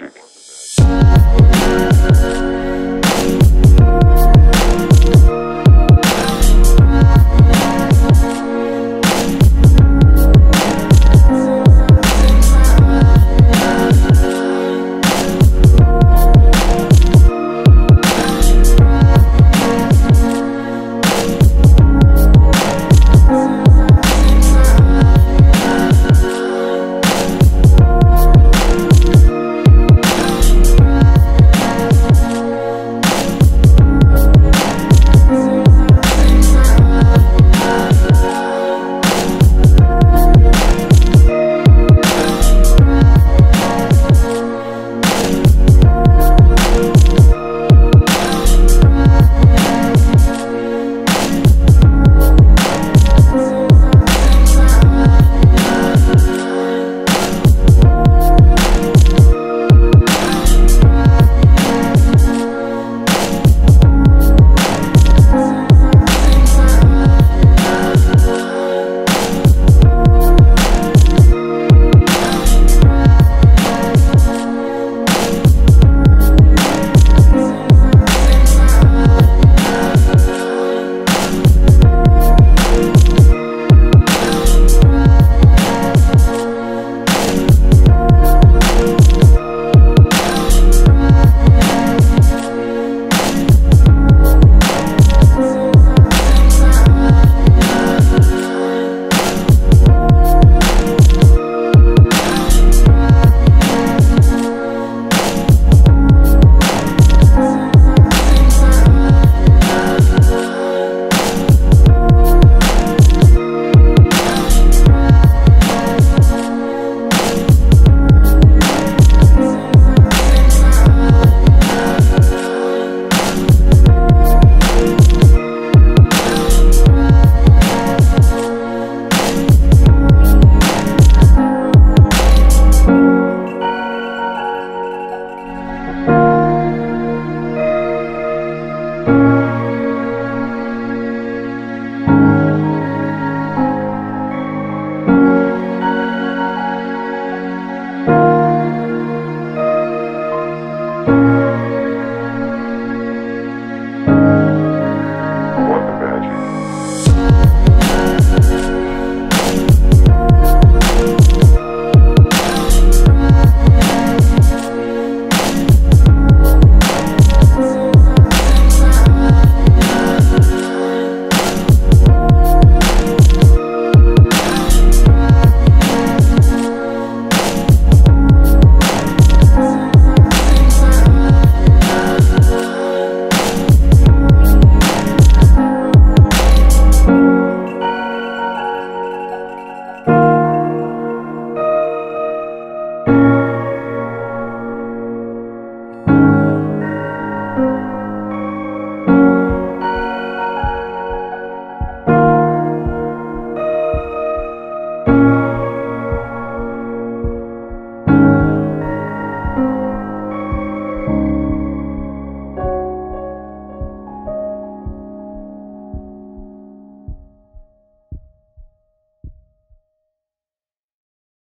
magic.